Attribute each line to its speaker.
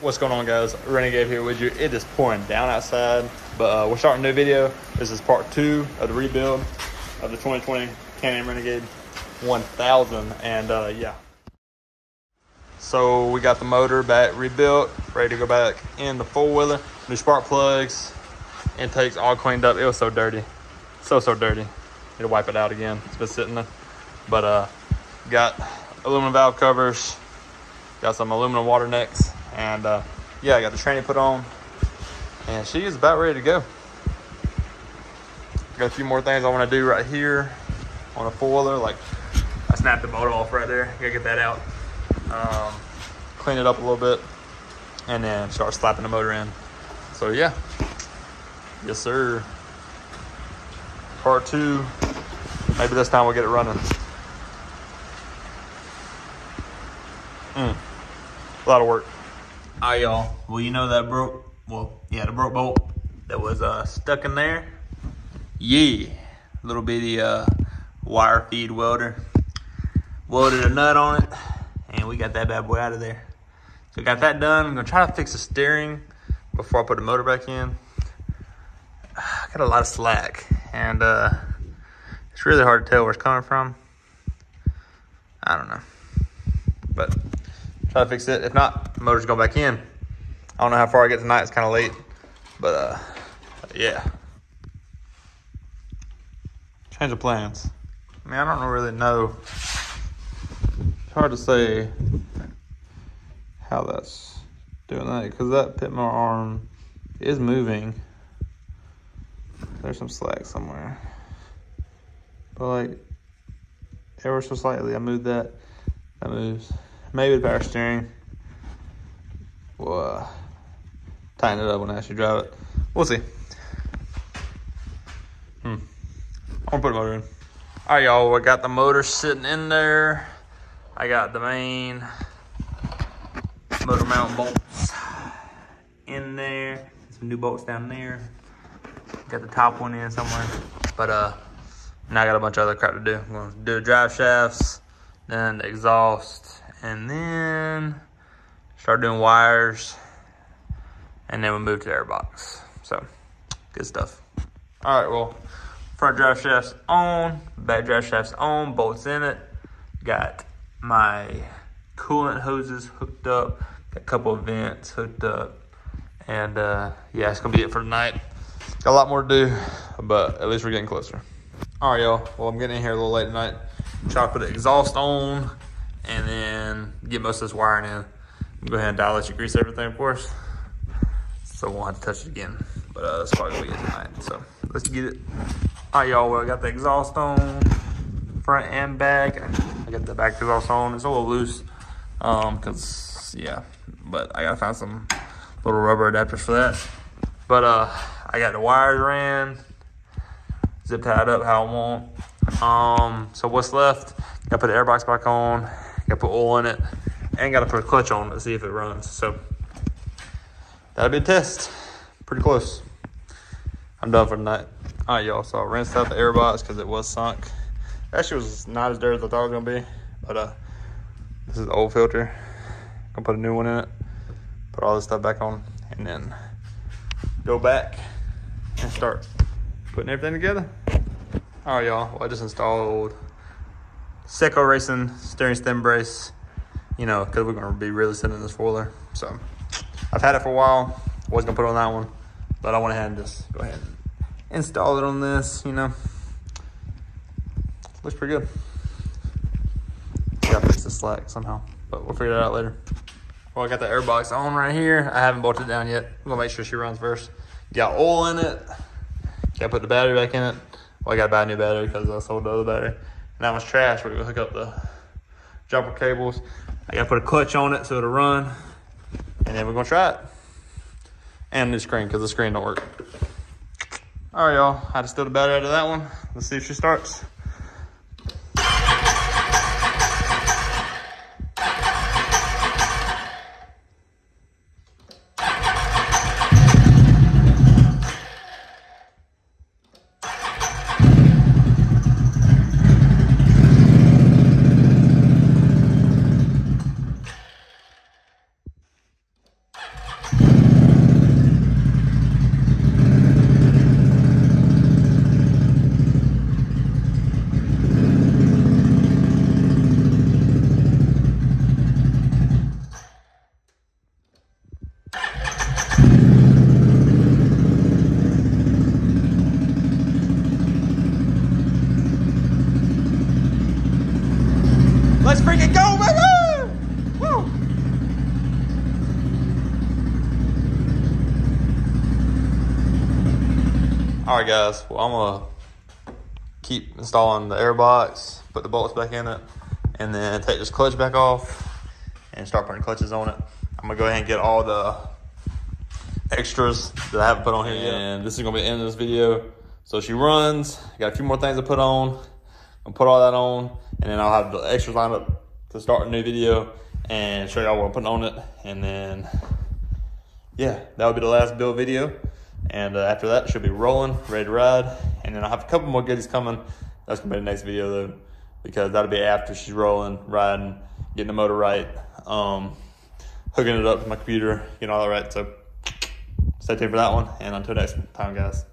Speaker 1: What's going on guys? ReneGabe here with you. It is pouring down outside, but uh, we're starting a new video. This is part two of the rebuild of the 2020 Can-Am Renegade 1000 and uh, yeah. So we got the motor back rebuilt, ready to go back in the four-wheeler. New spark plugs, intakes all cleaned up. It was so dirty, so, so dirty. Need to wipe it out again. It's been sitting there. But uh, got aluminum valve covers, got some aluminum water necks, and uh, yeah, I got the tranny put on, and she is about ready to go. Got a few more things I want to do right here on a four-wheeler, like I snapped the motor off right there. Gotta get that out, um, clean it up a little bit, and then start slapping the motor in. So yeah, yes sir. Part two. Maybe this time we'll get it running. Mm. A lot of work. All right, y'all. Well, you know that broke, well, yeah, the broke bolt that was uh, stuck in there. Yeah, little bitty uh, wire feed welder. Welded a nut on it, and we got that bad boy out of there. So got that done. I'm gonna try to fix the steering before I put the motor back in. I got a lot of slack, and uh, it's really hard to tell where it's coming from. I don't know, but try to fix it. If not, motor's going back in. I don't know how far I get tonight. It's kind of late, but uh, yeah. Change of plans. I mean, I don't really know. It's hard to say how that's doing that because that Pitman arm is moving. There's some slack somewhere. But like, ever so slightly, I moved that. That moves. Maybe the power steering will uh, tighten it up when I actually drive it. We'll see. Hmm. I'm gonna put the motor in. All right, y'all. I got the motor sitting in there. I got the main motor mount bolts in there. Some new bolts down there. Got the top one in somewhere. But uh, now I got a bunch of other crap to do. I'm gonna do the drive shafts, then the exhaust, and then start doing wires, and then we'll move to the airbox. So, good stuff. All right, well, front drive shafts on, back drive shafts on, bolts in it. Got my coolant hoses hooked up, got a couple of vents hooked up, and uh, yeah, it's gonna be it for tonight. Got a lot more to do, but at least we're getting closer. All right, y'all. Well, I'm getting in here a little late tonight. Try to put the exhaust on and then get most of this wiring in. Go ahead and dial let you grease everything, of course. So we won't have to touch it again. But uh, that's probably what we tonight. So let's get it. All right, y'all. Well, I got the exhaust on front and back. I got the back exhaust on. It's a little loose um, cause yeah, but I gotta find some little rubber adapters for that. But uh, I got the wires ran, zip tied up how I want. Um, so what's left? Gotta put the airbox back on, gotta put oil in it, and gotta put a clutch on it to see if it runs. So that'll be a test. Pretty close. I'm done for tonight. All right, y'all. So I rinsed out the airbox because it was sunk. Actually, was not as dirty as I thought it was gonna be, but uh, this is the old filter. Gonna put a new one in it. Put all this stuff back on, and then go back and start putting everything together. All right, y'all. Well, I just installed Seco Racing steering stem brace, you know, because we're going to be really in this foiler. So I've had it for a while. Was going to put on that one, but I went ahead and just go ahead and install it on this, you know. Looks pretty good. Got to fix the slack somehow, but we'll figure that out later. Well, I got the airbox on right here. I haven't bolted it down yet. I'm gonna make sure she runs first. Got oil in it. Gotta put the battery back in it. Well, I gotta buy a new battery because I sold the other battery. And that one's trash. We're gonna hook up the jumper cables. I gotta put a clutch on it so it'll run. And then we're gonna try it. And the screen, because the screen don't work. All right, y'all. I just did the battery out of that one. Let's see if she starts. Let's freaking go, baby! Woo! All right, guys. Well, I'm gonna keep installing the air box, put the bolts back in it, and then take this clutch back off and start putting clutches on it. I'm gonna go ahead and get all the extras that I haven't put on here yet. And this is gonna be the end of this video. So she runs, got a few more things to put on. I'm gonna put all that on and then I'll have the extras lined up to start a new video and show y'all what I'm putting on it. And then, yeah, that would be the last build video. And uh, after that, she'll be rolling, ready to ride. And then I'll have a couple more goodies coming. That's gonna be the next video though, because that'll be after she's rolling, riding, getting the motor right, um, hooking it up to my computer, getting all that right. So stay tuned for that one. And until next time, guys.